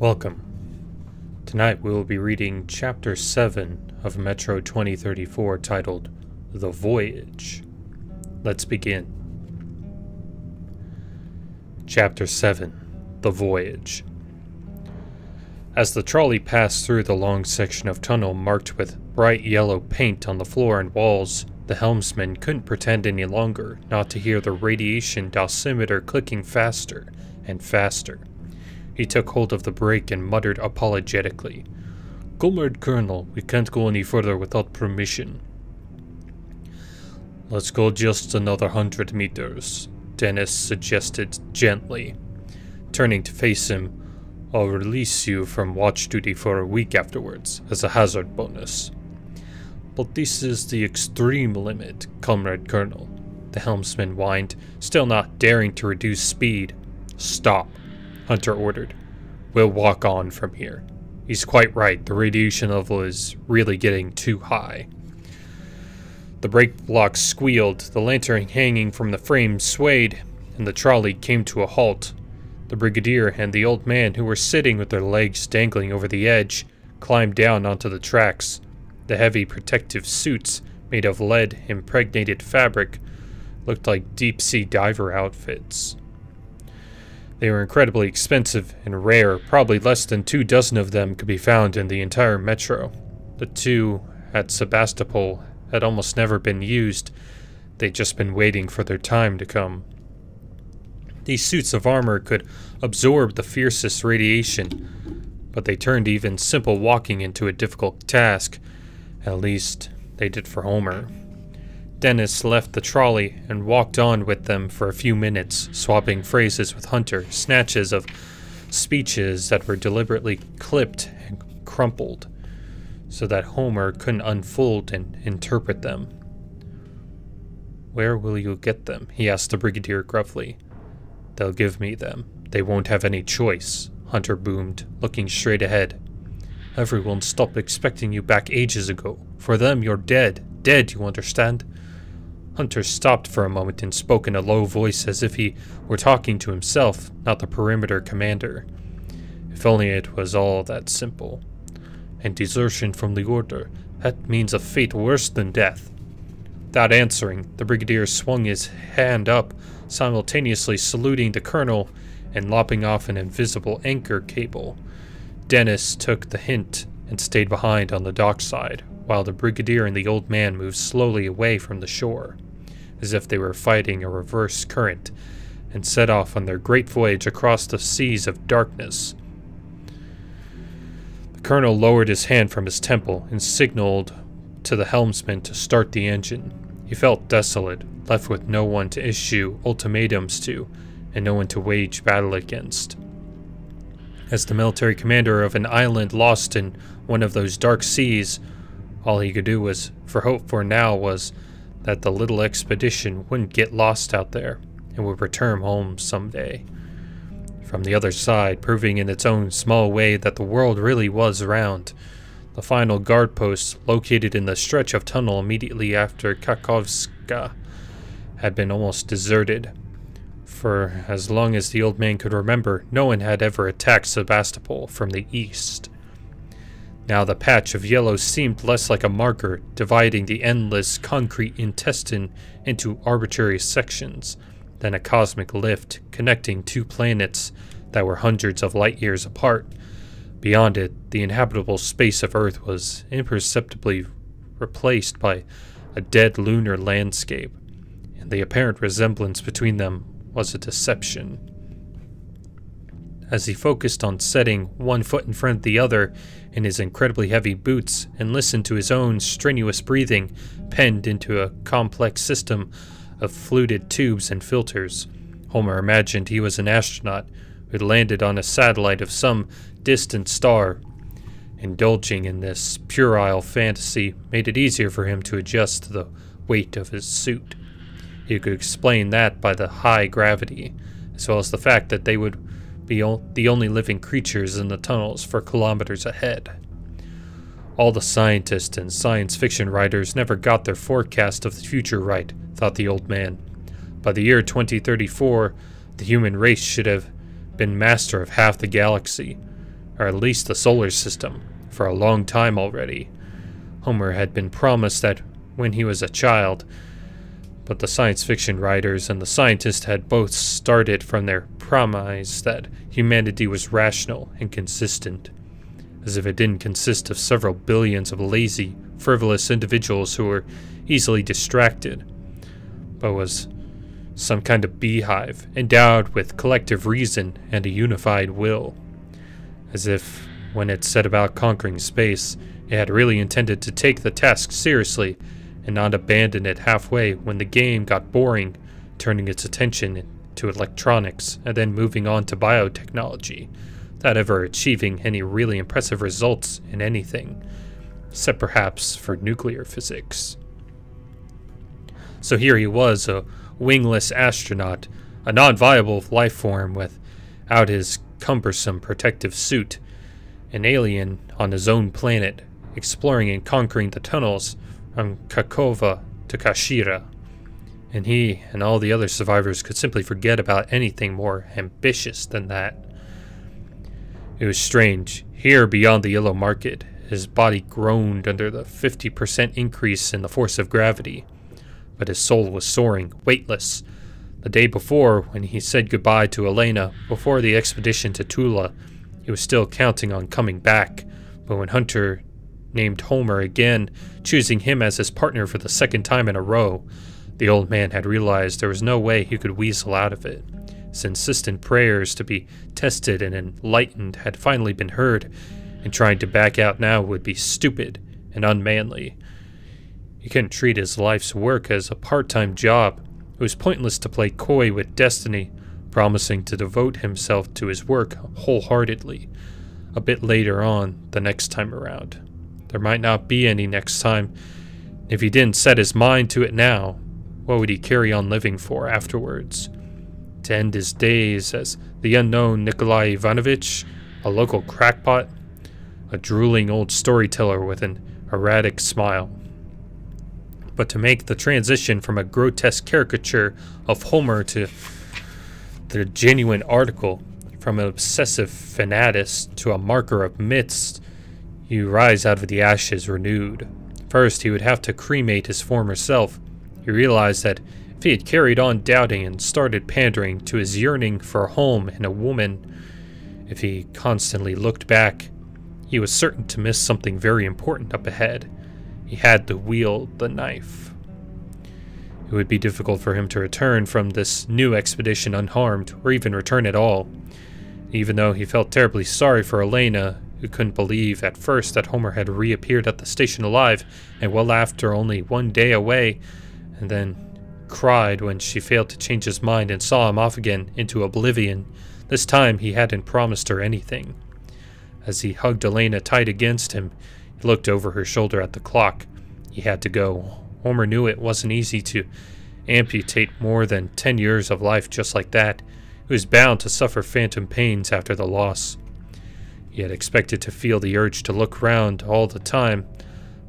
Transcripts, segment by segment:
Welcome. Tonight we will be reading Chapter 7 of Metro 2034 titled The Voyage. Let's begin. Chapter 7 The Voyage. As the trolley passed through the long section of tunnel marked with bright yellow paint on the floor and walls, the helmsman couldn't pretend any longer not to hear the radiation dosimeter clicking faster and faster. He took hold of the brake and muttered apologetically, Comrade Colonel, we can't go any further without permission. Let's go just another hundred meters, Denis suggested gently. Turning to face him, I'll release you from watch duty for a week afterwards as a hazard bonus. But this is the extreme limit, Comrade Colonel, the helmsman whined, still not daring to reduce speed. Stop. Hunter ordered. We'll walk on from here. He's quite right, the radiation level is really getting too high. The brake block squealed, the lantern hanging from the frame swayed, and the trolley came to a halt. The brigadier and the old man, who were sitting with their legs dangling over the edge, climbed down onto the tracks. The heavy protective suits, made of lead impregnated fabric, looked like deep sea diver outfits. They were incredibly expensive and rare, probably less than two dozen of them could be found in the entire metro. The two at Sebastopol had almost never been used, they'd just been waiting for their time to come. These suits of armor could absorb the fiercest radiation, but they turned even simple walking into a difficult task. At least, they did for Homer. Denis left the trolley and walked on with them for a few minutes, swapping phrases with Hunter, snatches of speeches that were deliberately clipped and crumpled, so that Homer couldn't unfold and interpret them. Where will you get them? he asked the Brigadier gruffly. They'll give me them. They won't have any choice, Hunter boomed, looking straight ahead. Everyone stopped expecting you back ages ago. For them, you're dead. Dead, you understand? Hunter stopped for a moment and spoke in a low voice as if he were talking to himself, not the perimeter commander. If only it was all that simple. And desertion from the Order, that means a fate worse than death. Without answering, the Brigadier swung his hand up, simultaneously saluting the Colonel and lopping off an invisible anchor cable. Denis took the hint and stayed behind on the dockside, while the Brigadier and the old man moved slowly away from the shore as if they were fighting a reverse current, and set off on their great voyage across the seas of darkness. The colonel lowered his hand from his temple and signaled to the helmsman to start the engine. He felt desolate, left with no one to issue ultimatums to, and no one to wage battle against. As the military commander of an island lost in one of those dark seas, all he could do was, for hope for now, was that the little expedition wouldn't get lost out there and would return home someday. From the other side, proving in its own small way that the world really was round, the final guard post, located in the stretch of tunnel immediately after Kakovska, had been almost deserted. For as long as the old man could remember, no one had ever attacked Sebastopol from the east. Now the patch of yellow seemed less like a marker, dividing the endless concrete intestine into arbitrary sections, than a cosmic lift connecting two planets that were hundreds of light years apart. Beyond it, the inhabitable space of Earth was imperceptibly replaced by a dead lunar landscape, and the apparent resemblance between them was a deception. As he focused on setting one foot in front of the other, in his incredibly heavy boots and listened to his own strenuous breathing penned into a complex system of fluted tubes and filters. Homer imagined he was an astronaut who had landed on a satellite of some distant star. Indulging in this puerile fantasy made it easier for him to adjust to the weight of his suit. He could explain that by the high gravity, as well as the fact that they would be the only living creatures in the tunnels for kilometers ahead. All the scientists and science fiction writers never got their forecast of the future right, thought the old man. By the year 2034, the human race should have been master of half the galaxy, or at least the solar system, for a long time already. Homer had been promised that when he was a child, but the science fiction writers and the scientists had both started from their premise that humanity was rational and consistent, as if it didn't consist of several billions of lazy, frivolous individuals who were easily distracted, but was some kind of beehive endowed with collective reason and a unified will. As if, when it set about conquering space, it had really intended to take the task seriously and not abandon it halfway when the game got boring, turning its attention to electronics and then moving on to biotechnology, without ever achieving any really impressive results in anything, except perhaps for nuclear physics. So here he was, a wingless astronaut, a non viable life form without his cumbersome protective suit, an alien on his own planet, exploring and conquering the tunnels from Kakova to Kashira, and he and all the other survivors could simply forget about anything more ambitious than that. It was strange. Here, beyond the yellow market, his body groaned under the 50% increase in the force of gravity, but his soul was soaring, weightless. The day before, when he said goodbye to Elena before the expedition to Tula, he was still counting on coming back, but when Hunter named Homer again, choosing him as his partner for the second time in a row. The old man had realized there was no way he could weasel out of it. His insistent prayers to be tested and enlightened had finally been heard, and trying to back out now would be stupid and unmanly. He couldn't treat his life's work as a part time job. It was pointless to play coy with destiny, promising to devote himself to his work wholeheartedly a bit later on the next time around. There might not be any next time. If he didn't set his mind to it now, what would he carry on living for afterwards? To end his days as the unknown Nikolai Ivanovich, a local crackpot, a drooling old storyteller with an erratic smile. But to make the transition from a grotesque caricature of Homer to the genuine article, from an obsessive fanatist to a marker of myths you rise out of the ashes renewed. First, he would have to cremate his former self. He realized that if he had carried on doubting and started pandering to his yearning for a home and a woman, if he constantly looked back, he was certain to miss something very important up ahead. He had to wield the knife. It would be difficult for him to return from this new expedition unharmed, or even return at all. Even though he felt terribly sorry for Elena, who couldn't believe at first that Homer had reappeared at the station alive and well after only one day away, and then cried when she failed to change his mind and saw him off again into oblivion. This time he hadn't promised her anything. As he hugged Elena tight against him, he looked over her shoulder at the clock. He had to go. Homer knew it wasn't easy to amputate more than ten years of life just like that. He was bound to suffer phantom pains after the loss. He had expected to feel the urge to look round all the time,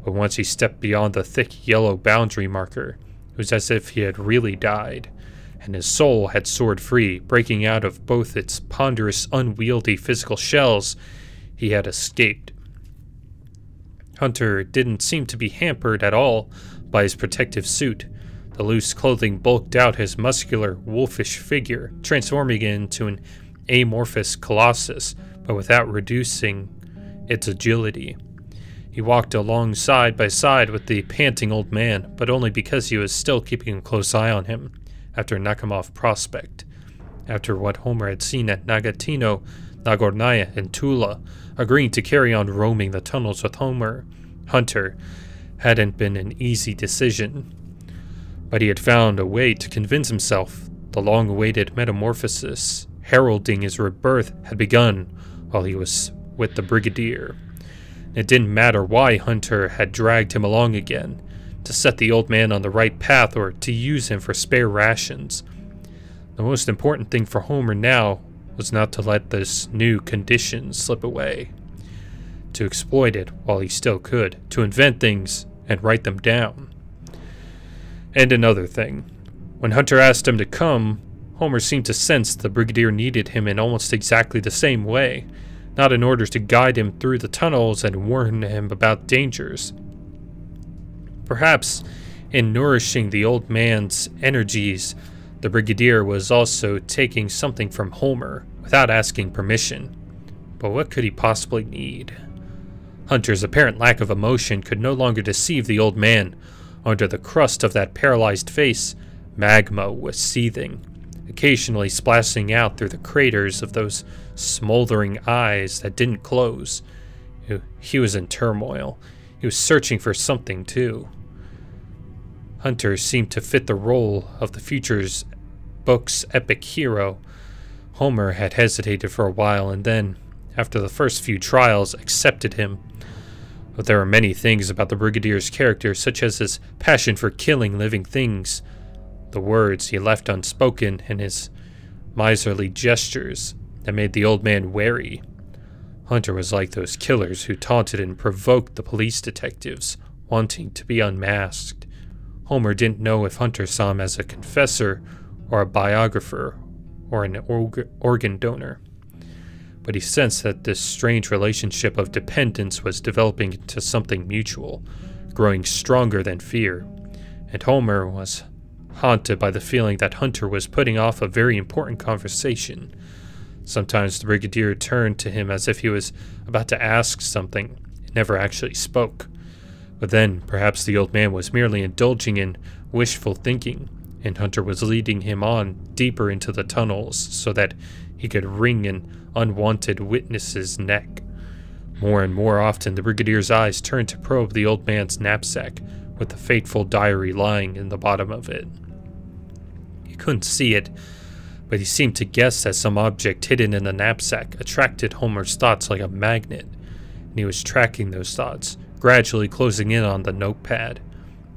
but once he stepped beyond the thick yellow boundary marker, it was as if he had really died, and his soul had soared free, breaking out of both its ponderous, unwieldy physical shells. He had escaped. Hunter didn't seem to be hampered at all by his protective suit. The loose clothing bulked out his muscular, wolfish figure, transforming it into an amorphous colossus but without reducing its agility. He walked along side by side with the panting old man, but only because he was still keeping a close eye on him after Nakhimov Prospect, after what Homer had seen at Nagatino, Nagornaya, and Tula, agreeing to carry on roaming the tunnels with Homer. Hunter hadn't been an easy decision, but he had found a way to convince himself the long awaited metamorphosis heralding his rebirth had begun while he was with the Brigadier. It didn't matter why Hunter had dragged him along again to set the old man on the right path or to use him for spare rations. The most important thing for Homer now was not to let this new condition slip away, to exploit it while he still could, to invent things and write them down. And another thing. When Hunter asked him to come, Homer seemed to sense the Brigadier needed him in almost exactly the same way, not in order to guide him through the tunnels and warn him about dangers. Perhaps in nourishing the old man's energies, the Brigadier was also taking something from Homer without asking permission. But what could he possibly need? Hunter's apparent lack of emotion could no longer deceive the old man. Under the crust of that paralyzed face, magma was seething, occasionally splashing out through the craters of those smoldering eyes that didn't close. He was in turmoil. He was searching for something, too. Hunter seemed to fit the role of the future's book's epic hero. Homer had hesitated for a while and then, after the first few trials, accepted him. But there were many things about the Brigadier's character, such as his passion for killing living things, the words he left unspoken, and his miserly gestures that made the old man wary. Hunter was like those killers who taunted and provoked the police detectives, wanting to be unmasked. Homer didn't know if Hunter saw him as a confessor or a biographer or an organ donor but he sensed that this strange relationship of dependence was developing into something mutual, growing stronger than fear. And Homer was haunted by the feeling that Hunter was putting off a very important conversation. Sometimes the Brigadier turned to him as if he was about to ask something, and never actually spoke. But then, perhaps the old man was merely indulging in wishful thinking, and Hunter was leading him on deeper into the tunnels so that he could wring an unwanted witness's neck. More and more often, the Brigadier's eyes turned to probe the old man's knapsack, with the fateful diary lying in the bottom of it. Couldn't see it, but he seemed to guess that some object hidden in the knapsack attracted Homer's thoughts like a magnet, and he was tracking those thoughts, gradually closing in on the notepad.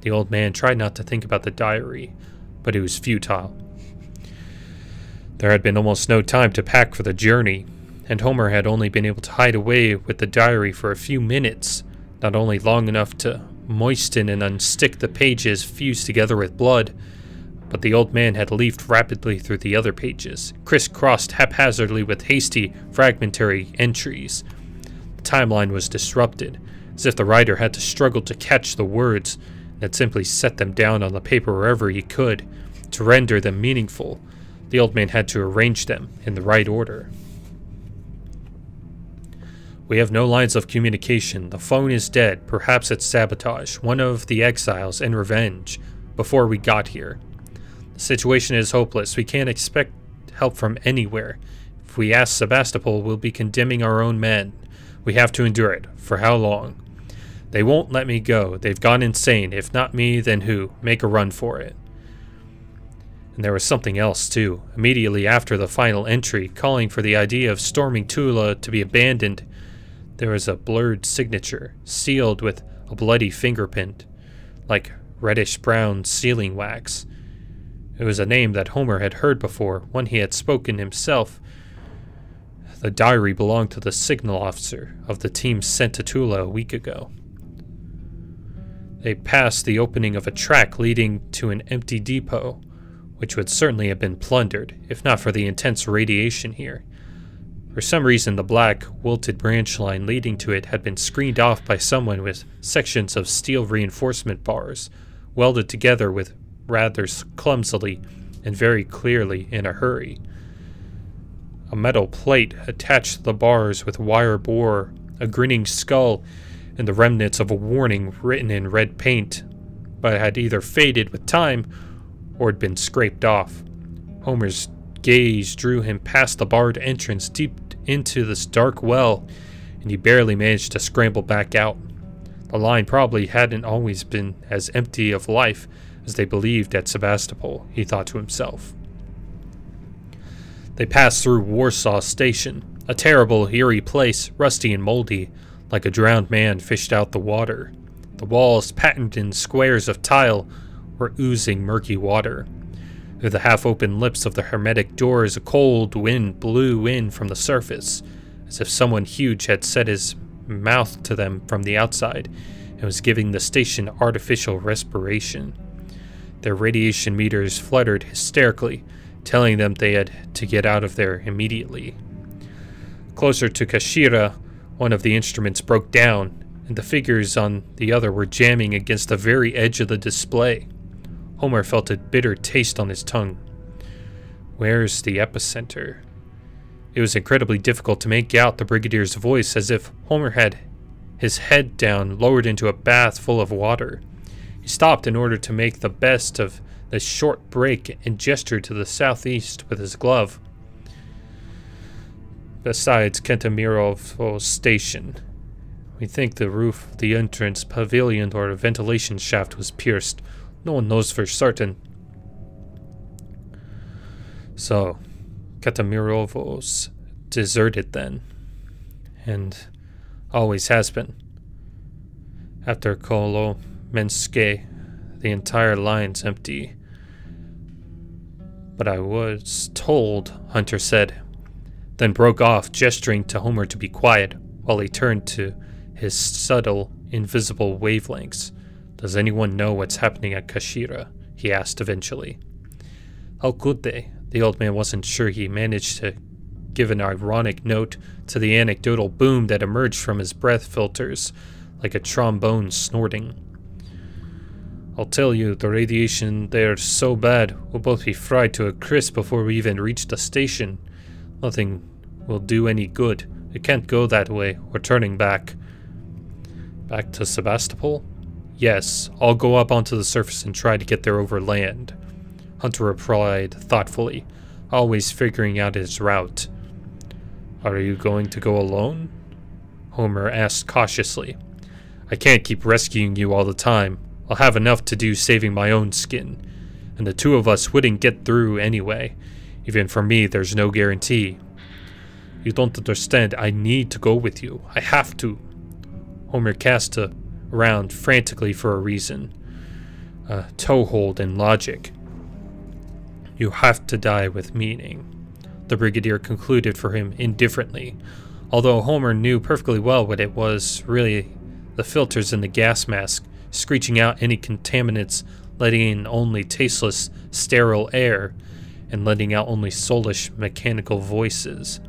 The old man tried not to think about the diary, but it was futile. There had been almost no time to pack for the journey, and Homer had only been able to hide away with the diary for a few minutes, not only long enough to moisten and unstick the pages fused together with blood, but the old man had leafed rapidly through the other pages, crisscrossed haphazardly with hasty, fragmentary entries. The timeline was disrupted, as if the writer had to struggle to catch the words and had simply set them down on the paper wherever he could, to render them meaningful the old man had to arrange them in the right order. We have no lines of communication. The phone is dead. Perhaps it's sabotage. One of the exiles and revenge before we got here. The situation is hopeless. We can't expect help from anywhere. If we ask Sebastopol, we'll be condemning our own men. We have to endure it. For how long? They won't let me go. They've gone insane. If not me, then who? Make a run for it. And there was something else, too. Immediately after the final entry, calling for the idea of storming Tula to be abandoned, there was a blurred signature, sealed with a bloody fingerprint, like reddish brown sealing wax. It was a name that Homer had heard before, one he had spoken himself. The diary belonged to the signal officer of the team sent to Tula a week ago. They passed the opening of a track leading to an empty depot which would certainly have been plundered, if not for the intense radiation here. For some reason, the black, wilted branch line leading to it had been screened off by someone with sections of steel reinforcement bars, welded together with rather clumsily and very clearly in a hurry. A metal plate attached to the bars with wire bore, a grinning skull, and the remnants of a warning written in red paint, but had either faded with time or had been scraped off. Homer's gaze drew him past the barred entrance deep into this dark well, and he barely managed to scramble back out. The line probably hadn't always been as empty of life as they believed at Sebastopol, he thought to himself. They passed through Warsaw Station, a terrible, eerie place, rusty and moldy, like a drowned man fished out the water. The walls, patterned in squares of tile, were oozing murky water. Through the half open lips of the hermetic doors, a cold wind blew in from the surface, as if someone huge had set his mouth to them from the outside and was giving the station artificial respiration. Their radiation meters fluttered hysterically, telling them they had to get out of there immediately. Closer to Kashira, one of the instruments broke down, and the figures on the other were jamming against the very edge of the display. Homer felt a bitter taste on his tongue. Where's the epicenter? It was incredibly difficult to make out the Brigadier's voice as if Homer had his head down, lowered into a bath full of water. He stopped in order to make the best of the short break and gestured to the southeast with his glove. Besides Kentamirovo's station, we think the roof of the entrance pavilion or ventilation shaft was pierced. No one knows for certain. So, Katamirovos deserted then, and always has been. After Kolomenske, the entire line's empty. But I was told, Hunter said, then broke off, gesturing to Homer to be quiet, while he turned to his subtle, invisible wavelengths. Does anyone know what's happening at Kashira? he asked eventually. How could they? The old man wasn't sure he managed to give an ironic note to the anecdotal boom that emerged from his breath filters, like a trombone snorting. I'll tell you, the radiation there's so bad, we'll both be fried to a crisp before we even reach the station. Nothing will do any good. It can't go that way. We're turning back. Back to Sebastopol? Yes, I'll go up onto the surface and try to get there over land. Hunter replied thoughtfully, always figuring out his route. Are you going to go alone? Homer asked cautiously. I can't keep rescuing you all the time. I'll have enough to do saving my own skin. And the two of us wouldn't get through anyway. Even for me, there's no guarantee. You don't understand. I need to go with you. I have to. Homer cast around frantically for a reason. A toehold in logic. You have to die with meaning. The Brigadier concluded for him indifferently, although Homer knew perfectly well what it was really the filters in the gas mask, screeching out any contaminants, letting in only tasteless, sterile air, and letting out only soulish, mechanical voices.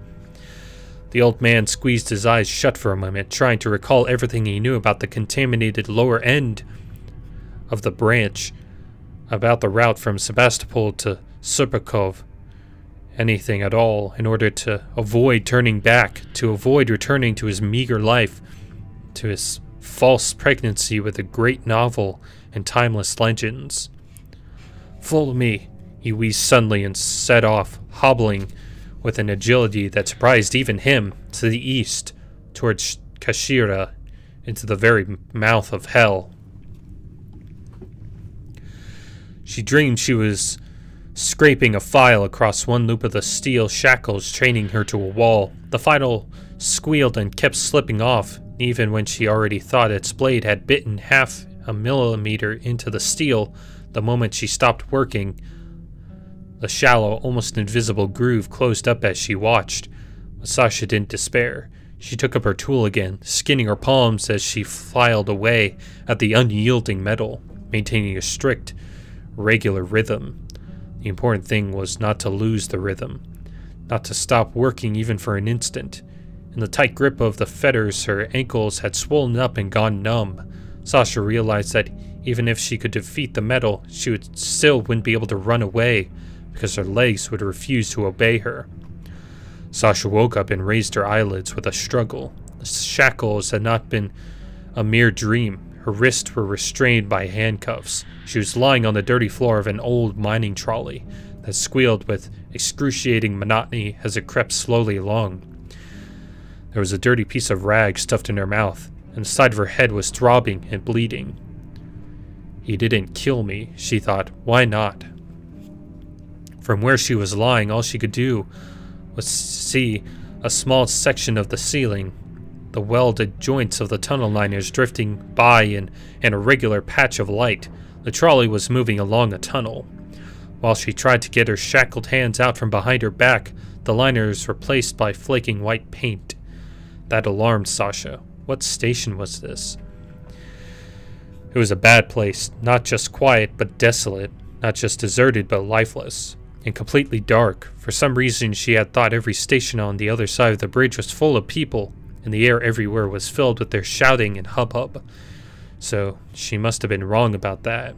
The old man squeezed his eyes shut for a moment, trying to recall everything he knew about the contaminated lower end of the branch, about the route from Sebastopol to Serpukhov, anything at all, in order to avoid turning back, to avoid returning to his meager life, to his false pregnancy with the great novel and timeless legends. Follow me, he wheezed suddenly and set off, hobbling with an agility that surprised even him, to the east, towards Kashira, into the very mouth of hell. She dreamed she was scraping a file across one loop of the steel shackles chaining her to a wall. The file squealed and kept slipping off, even when she already thought its blade had bitten half a millimeter into the steel the moment she stopped working the shallow, almost invisible groove closed up as she watched. But Sasha didn't despair. She took up her tool again, skinning her palms as she filed away at the unyielding metal, maintaining a strict, regular rhythm. The important thing was not to lose the rhythm, not to stop working even for an instant. In the tight grip of the fetters, her ankles had swollen up and gone numb. Sasha realized that even if she could defeat the metal, she would still wouldn't be able to run away because her legs would refuse to obey her. Sasha woke up and raised her eyelids with a struggle. The shackles had not been a mere dream. Her wrists were restrained by handcuffs. She was lying on the dirty floor of an old mining trolley that squealed with excruciating monotony as it crept slowly along. There was a dirty piece of rag stuffed in her mouth, and the side of her head was throbbing and bleeding. He didn't kill me, she thought. Why not? From where she was lying, all she could do was see a small section of the ceiling, the welded joints of the tunnel liners drifting by in an irregular patch of light. The trolley was moving along a tunnel. While she tried to get her shackled hands out from behind her back, the liners were replaced by flaking white paint. That alarmed Sasha. What station was this? It was a bad place, not just quiet, but desolate, not just deserted, but lifeless. and completely dark. For some reason, she had thought every station on the other side of the bridge was full of people, and the air everywhere was filled with their shouting and hubbub. So she must have been wrong about that.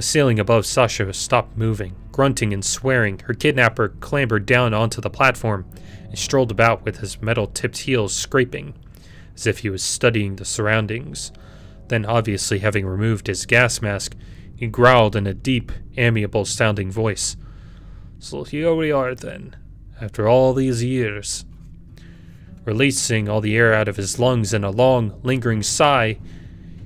The ceiling above Sasha stopped moving. Grunting and swearing, her kidnapper clambered down onto the platform and strolled about with his metal tipped heels scraping, as if he was studying the surroundings. Then, obviously having removed his gas mask, he growled in a deep, amiable sounding voice. So here we are then, after all these years. Releasing all the air out of his lungs in a long, lingering sigh,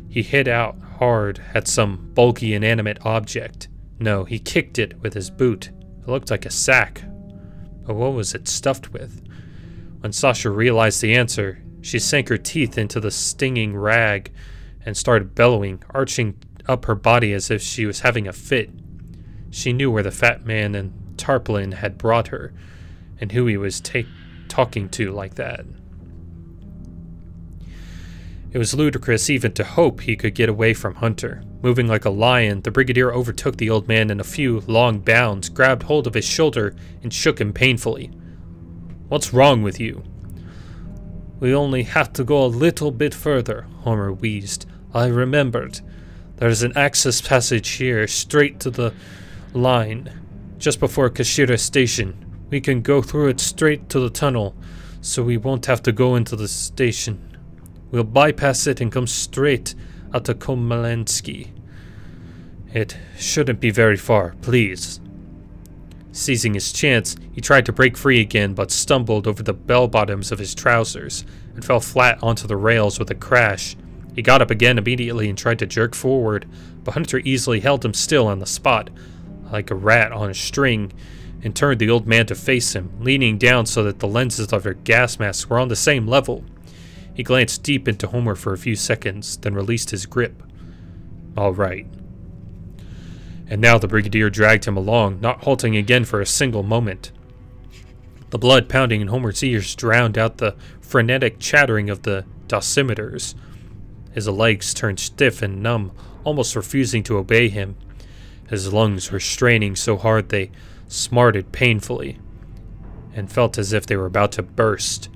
he hit out hard at some bulky, inanimate object. No, he kicked it with his boot. It looked like a sack. But what was it stuffed with? When Sasha realized the answer, she sank her teeth into the stinging rag and started bellowing, arching up her body as if she was having a fit. She knew where the fat man and Tarpaulin had brought her, and who he was talking to like that. It was ludicrous even to hope he could get away from Hunter. Moving like a lion, the Brigadier overtook the old man in a few long bounds, grabbed hold of his shoulder, and shook him painfully. What's wrong with you? We only have to go a little bit further, Homer wheezed. I remembered. There's an access passage here, straight to the line, just before Kashira Station. We can go through it straight to the tunnel, so we won't have to go into the station. We'll bypass it and come straight out to Komalansky. It shouldn't be very far, please. Seizing his chance, he tried to break free again but stumbled over the bell bottoms of his trousers and fell flat onto the rails with a crash. He got up again immediately and tried to jerk forward, but Hunter easily held him still on the spot, like a rat on a string, and turned the old man to face him, leaning down so that the lenses of their gas masks were on the same level. He glanced deep into Homer for a few seconds, then released his grip. All right. And now the Brigadier dragged him along, not halting again for a single moment. The blood pounding in Homer's ears drowned out the frenetic chattering of the dosimeters. His legs turned stiff and numb, almost refusing to obey him. His lungs were straining so hard they smarted painfully, and felt as if they were about to burst.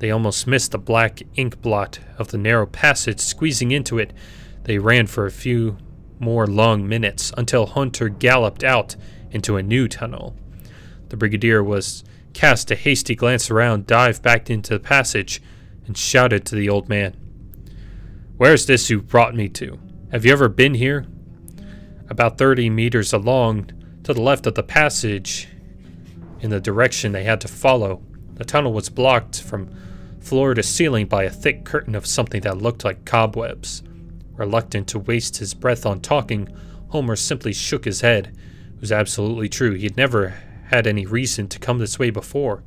They almost missed the black ink blot of the narrow passage squeezing into it. They ran for a few more long minutes until Hunter galloped out into a new tunnel. The Brigadier was cast a hasty glance around, dived back into the passage, and shouted to the old man. Where's this you brought me to? Have you ever been here? About 30 meters along, to the left of the passage, in the direction they had to follow. The tunnel was blocked from floor to ceiling by a thick curtain of something that looked like cobwebs. Reluctant to waste his breath on talking, Homer simply shook his head. It was absolutely true. He had never had any reason to come this way before,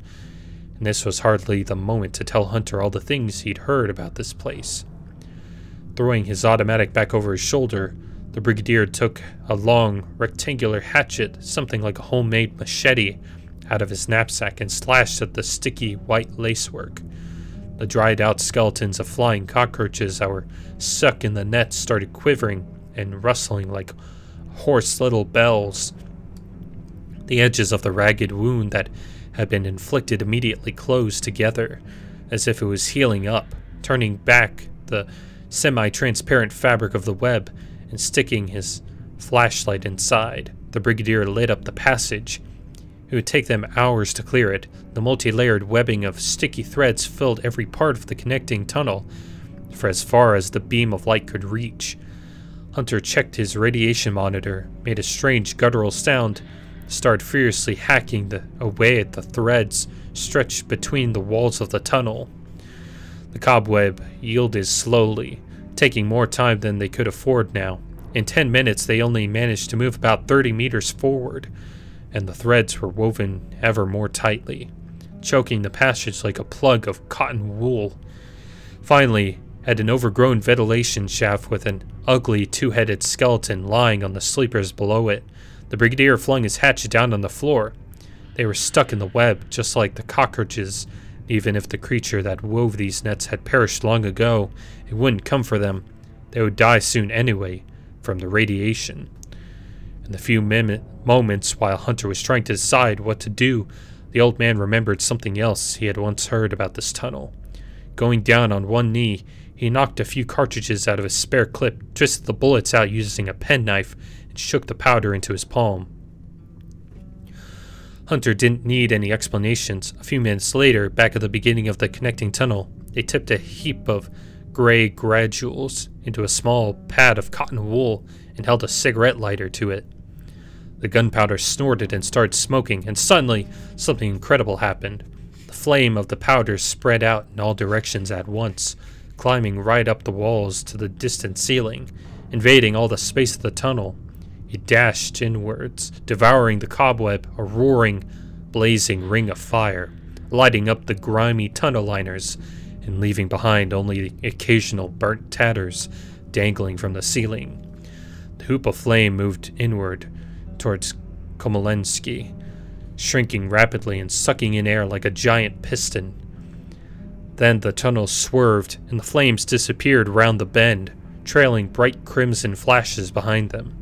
and this was hardly the moment to tell Hunter all the things he'd heard about this place. Throwing his automatic back over his shoulder, the Brigadier took a long, rectangular hatchet, something like a homemade machete, out of his knapsack and slashed at the sticky white lacework. The dried out skeletons of flying cockroaches that were stuck in the nets started quivering and rustling like hoarse little bells. The edges of the ragged wound that had been inflicted immediately closed together, as if it was healing up, turning back the semi transparent fabric of the web and sticking his flashlight inside. The Brigadier lit up the passage it would take them hours to clear it. The multi layered webbing of sticky threads filled every part of the connecting tunnel, for as far as the beam of light could reach. Hunter checked his radiation monitor, made a strange guttural sound, started furiously hacking the, away at the threads stretched between the walls of the tunnel. The cobweb yielded slowly, taking more time than they could afford now. In ten minutes, they only managed to move about 30 meters forward and the threads were woven ever more tightly, choking the passage like a plug of cotton wool. Finally, at an overgrown ventilation shaft with an ugly two headed skeleton lying on the sleepers below it, the Brigadier flung his hatchet down on the floor. They were stuck in the web, just like the cockroaches. Even if the creature that wove these nets had perished long ago, it wouldn't come for them. They would die soon anyway, from the radiation. In the few moments while Hunter was trying to decide what to do, the old man remembered something else he had once heard about this tunnel. Going down on one knee, he knocked a few cartridges out of his spare clip, twisted the bullets out using a penknife, and shook the powder into his palm. Hunter didn't need any explanations. A few minutes later, back at the beginning of the connecting tunnel, they tipped a heap of gray granules into a small pad of cotton wool and held a cigarette lighter to it. The gunpowder snorted and started smoking, and suddenly something incredible happened. The flame of the powder spread out in all directions at once, climbing right up the walls to the distant ceiling, invading all the space of the tunnel. It dashed inwards, devouring the cobweb, a roaring, blazing ring of fire, lighting up the grimy tunnel liners and leaving behind only occasional burnt tatters dangling from the ceiling. The hoop of flame moved inward towards Komolensky, shrinking rapidly and sucking in air like a giant piston. Then the tunnel swerved and the flames disappeared round the bend, trailing bright crimson flashes behind them.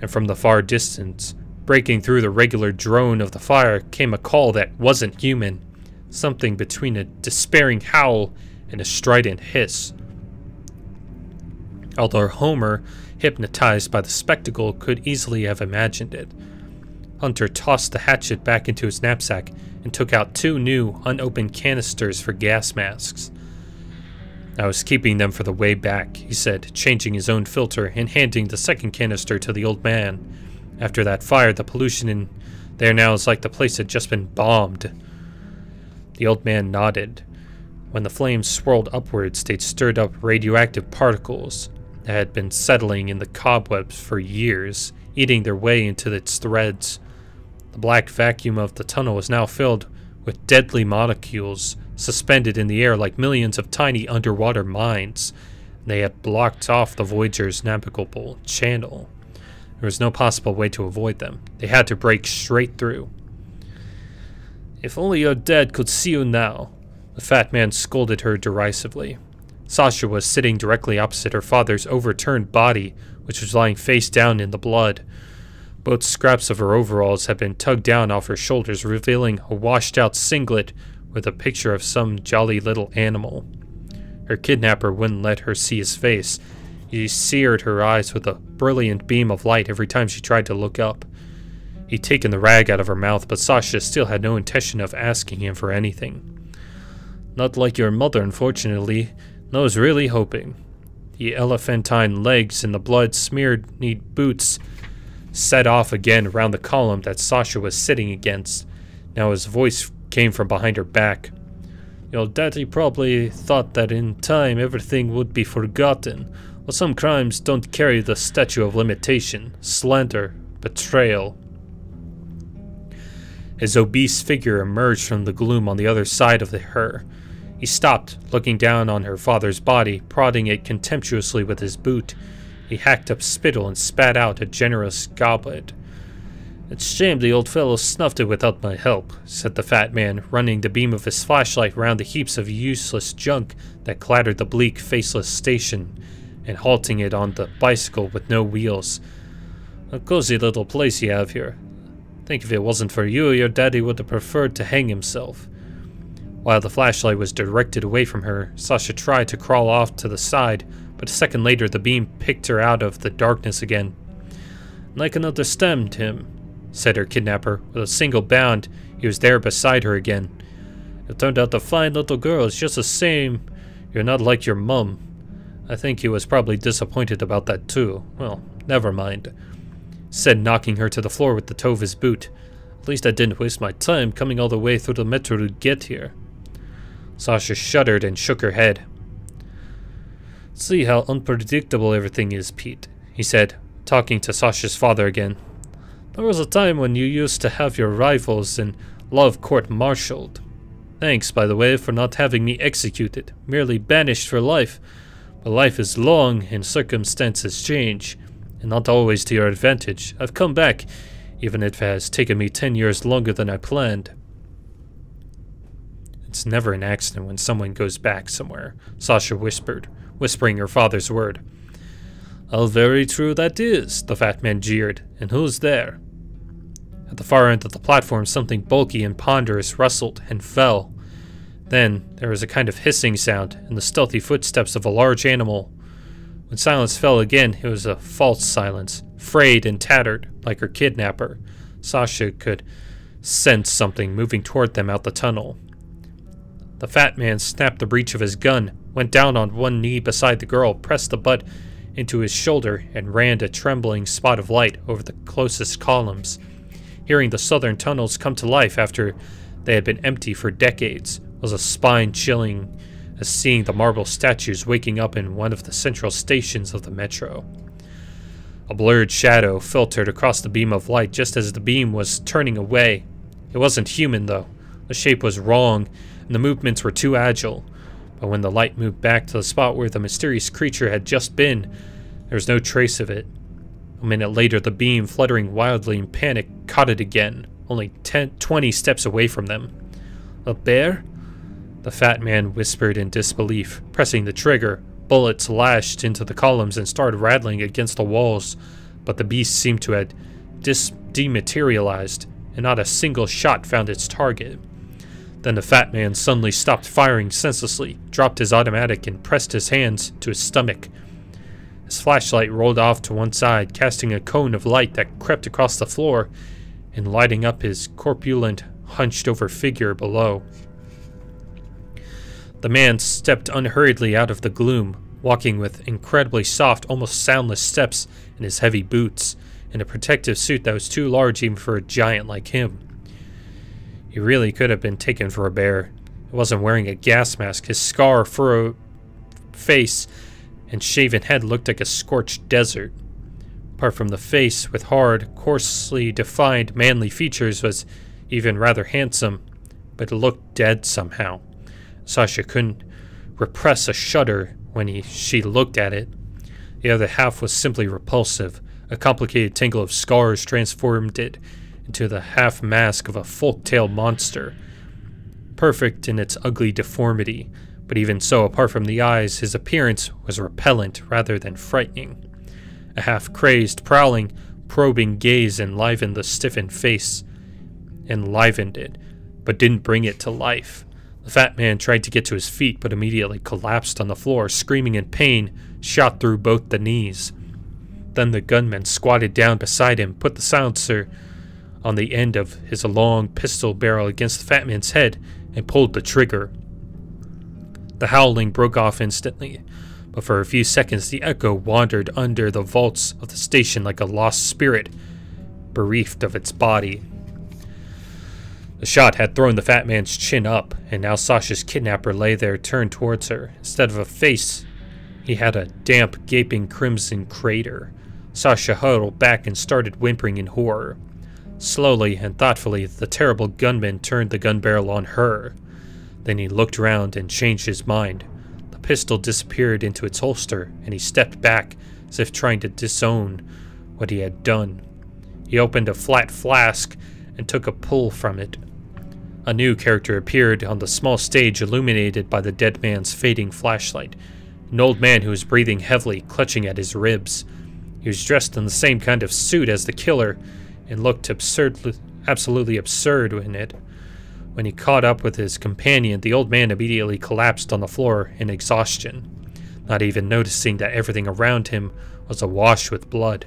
And from the far distance, breaking through the regular drone of the fire, came a call that wasn't human, something between a despairing howl and a strident hiss. Although Homer, hypnotized by the spectacle, could easily have imagined it. Hunter tossed the hatchet back into his knapsack and took out two new, unopened canisters for gas masks. I was keeping them for the way back, he said, changing his own filter and handing the second canister to the old man. After that fire, the pollution in there now is like the place had just been bombed. The old man nodded. When the flames swirled upwards, they'd stirred up radioactive particles had been settling in the cobwebs for years, eating their way into its threads. The black vacuum of the tunnel was now filled with deadly molecules suspended in the air like millions of tiny underwater mines. They had blocked off the Voyager's navigable channel. There was no possible way to avoid them. They had to break straight through. If only your dad could see you now, the fat man scolded her derisively. Sasha was sitting directly opposite her father's overturned body, which was lying face down in the blood. Both scraps of her overalls had been tugged down off her shoulders, revealing a washed out singlet with a picture of some jolly little animal. Her kidnapper wouldn't let her see his face. He seared her eyes with a brilliant beam of light every time she tried to look up. He'd taken the rag out of her mouth, but Sasha still had no intention of asking him for anything. Not like your mother, unfortunately. I was really hoping. The elephantine legs and the blood smeared neat boots set off again around the column that Sasha was sitting against. Now his voice came from behind her back. Your daddy probably thought that in time everything would be forgotten. Well, some crimes don't carry the statute of limitation. Slander, betrayal, his obese figure emerged from the gloom on the other side of the her. He stopped, looking down on her father's body, prodding it contemptuously with his boot. He hacked up spittle and spat out a generous goblet. It's shame the old fellow snuffed it without my help, said the fat man, running the beam of his flashlight round the heaps of useless junk that clattered the bleak, faceless station, and halting it on the bicycle with no wheels. A cozy little place you have here. Think if it wasn't for you, your daddy would have preferred to hang himself. While the flashlight was directed away from her, Sasha tried to crawl off to the side, but a second later the beam picked her out of the darkness again. I can understand him, said her kidnapper. With a single bound, he was there beside her again. You turned out a fine little girl, it's just the same. You're not like your mum. I think he was probably disappointed about that too. Well, never mind said, knocking her to the floor with the toe of his boot. At least I didn't waste my time coming all the way through the metro to get here. Sasha shuddered and shook her head. See how unpredictable everything is, Pete, he said, talking to Sasha's father again. There was a time when you used to have your rivals and love court-martialed. Thanks, by the way, for not having me executed, merely banished for life. But life is long and circumstances change and not always to your advantage. I've come back, even if it has taken me ten years longer than I planned. It's never an accident when someone goes back somewhere, Sasha whispered, whispering her father's word. How very true that is, the fat man jeered. And who's there? At the far end of the platform, something bulky and ponderous rustled and fell. Then there was a kind of hissing sound and the stealthy footsteps of a large animal. When silence fell again, it was a false silence, frayed and tattered, like her kidnapper. Sasha could sense something moving toward them out the tunnel. The fat man snapped the breech of his gun, went down on one knee beside the girl, pressed the butt into his shoulder, and ran a trembling spot of light over the closest columns. Hearing the southern tunnels come to life after they had been empty for decades was a spine chilling as seeing the marble statues waking up in one of the central stations of the metro. A blurred shadow filtered across the beam of light just as the beam was turning away. It wasn't human, though. The shape was wrong, and the movements were too agile. But when the light moved back to the spot where the mysterious creature had just been, there was no trace of it. A minute later, the beam, fluttering wildly in panic, caught it again, only ten, 20 steps away from them. A bear? The fat man whispered in disbelief, pressing the trigger. Bullets lashed into the columns and started rattling against the walls, but the beast seemed to have dis- dematerialized, and not a single shot found its target. Then the fat man suddenly stopped firing senselessly, dropped his automatic, and pressed his hands to his stomach. His flashlight rolled off to one side, casting a cone of light that crept across the floor and lighting up his corpulent, hunched over figure below. The man stepped unhurriedly out of the gloom, walking with incredibly soft, almost soundless steps in his heavy boots, in a protective suit that was too large even for a giant like him. He really could have been taken for a bear. He wasn't wearing a gas mask. His scar, furrowed face, and shaven head looked like a scorched desert. Apart from the face, with hard, coarsely defined, manly features, was even rather handsome, but looked dead somehow. Sasha couldn't repress a shudder when he, she looked at it. The other half was simply repulsive. A complicated tangle of scars transformed it into the half mask of a folk-tale monster. Perfect in its ugly deformity, but even so, apart from the eyes, his appearance was repellent rather than frightening. A half crazed, prowling, probing gaze enlivened the stiffened face, enlivened it, but didn't bring it to life. The fat man tried to get to his feet, but immediately collapsed on the floor, screaming in pain, shot through both the knees. Then the gunman squatted down beside him, put the silencer on the end of his long pistol barrel against the fat man's head, and pulled the trigger. The howling broke off instantly, but for a few seconds the echo wandered under the vaults of the station like a lost spirit, bereft of its body. The shot had thrown the fat man's chin up, and now Sasha's kidnapper lay there turned towards her. Instead of a face, he had a damp, gaping crimson crater. Sasha huddled back and started whimpering in horror. Slowly and thoughtfully, the terrible gunman turned the gun barrel on her. Then he looked round and changed his mind. The pistol disappeared into its holster, and he stepped back, as if trying to disown what he had done. He opened a flat flask and took a pull from it. A new character appeared on the small stage illuminated by the dead man's fading flashlight. An old man who was breathing heavily, clutching at his ribs. He was dressed in the same kind of suit as the killer and looked absurdly, absolutely absurd in it. When he caught up with his companion, the old man immediately collapsed on the floor in exhaustion, not even noticing that everything around him was awash with blood.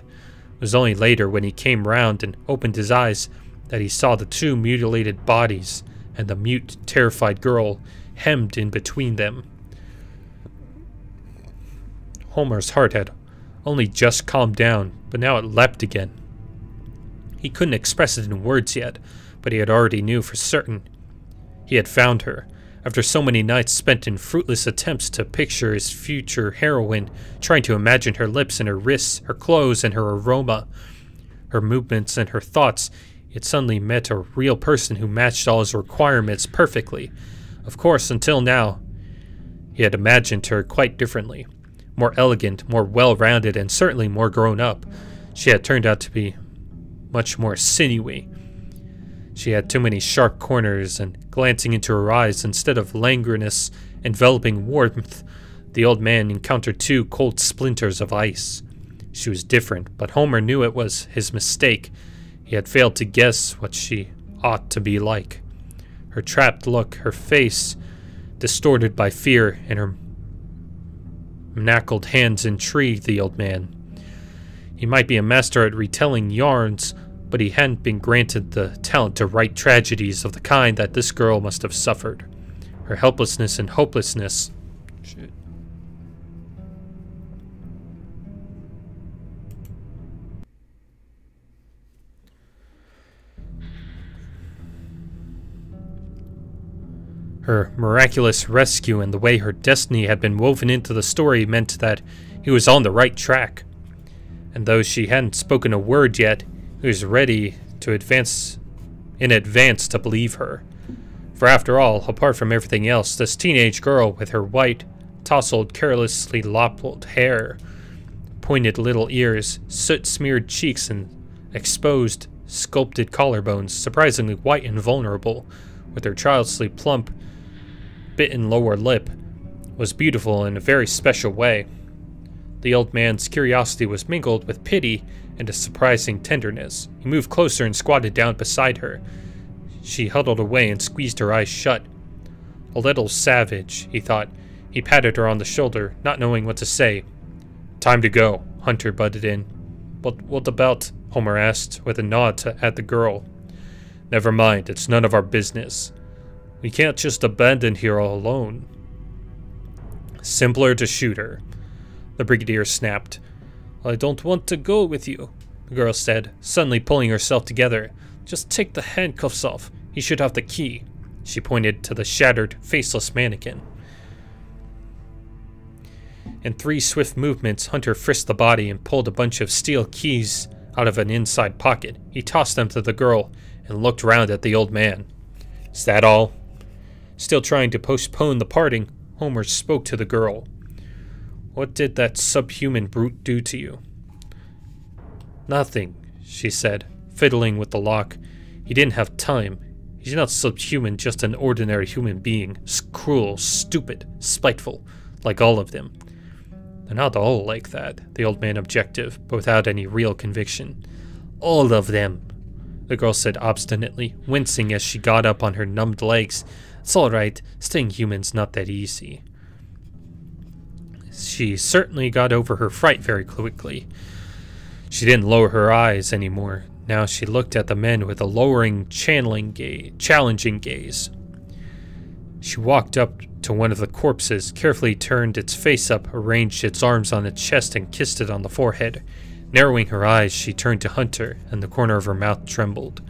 It was only later when he came round and opened his eyes that he saw the two mutilated bodies and the mute, terrified girl hemmed in between them. Homer's heart had only just calmed down, but now it leapt again. He couldn't express it in words yet, but he had already knew for certain. He had found her, after so many nights spent in fruitless attempts to picture his future heroine, trying to imagine her lips and her wrists, her clothes and her aroma, her movements and her thoughts, it suddenly met a real person who matched all his requirements perfectly. Of course, until now, he had imagined her quite differently. More elegant, more well rounded, and certainly more grown up. She had turned out to be much more sinewy. She had too many sharp corners, and glancing into her eyes, instead of languorous, enveloping warmth, the old man encountered two cold splinters of ice. She was different, but Homer knew it was his mistake. He had failed to guess what she ought to be like. Her trapped look, her face distorted by fear, and her manacled hands intrigued the old man. He might be a master at retelling yarns, but he hadn't been granted the talent to write tragedies of the kind that this girl must have suffered. Her helplessness and hopelessness. Shit. Her miraculous rescue and the way her destiny had been woven into the story meant that he was on the right track. And though she hadn't spoken a word yet, he was ready to advance in advance to believe her. For after all, apart from everything else, this teenage girl with her white, tousled, carelessly lopped hair, pointed little ears, soot smeared cheeks, and exposed, sculpted collarbones, surprisingly white and vulnerable, with her childishly plump, bitten lower lip was beautiful in a very special way. The old man's curiosity was mingled with pity and a surprising tenderness. He moved closer and squatted down beside her. She huddled away and squeezed her eyes shut. A little savage, he thought. He patted her on the shoulder, not knowing what to say. Time to go, Hunter butted in. What, what about? Homer asked, with a nod to, at the girl. Never mind, it's none of our business. We can't just abandon here all alone. Simpler to shoot her. The brigadier snapped. I don't want to go with you, the girl said, suddenly pulling herself together. Just take the handcuffs off. He should have the key. She pointed to the shattered, faceless mannequin. In three swift movements, Hunter frisked the body and pulled a bunch of steel keys out of an inside pocket. He tossed them to the girl and looked round at the old man. Is that all? Still trying to postpone the parting, Homer spoke to the girl. What did that subhuman brute do to you? Nothing, she said, fiddling with the lock. He didn't have time. He's not subhuman, just an ordinary human being. Cruel, stupid, spiteful, like all of them. They're not all like that, the old man objected, but without any real conviction. All of them, the girl said obstinately, wincing as she got up on her numbed legs it's alright, staying human's not that easy. She certainly got over her fright very quickly. She didn't lower her eyes anymore. Now she looked at the men with a lowering, channeling gaze, challenging gaze. She walked up to one of the corpses, carefully turned its face up, arranged its arms on its chest, and kissed it on the forehead. Narrowing her eyes, she turned to Hunter, and the corner of her mouth trembled.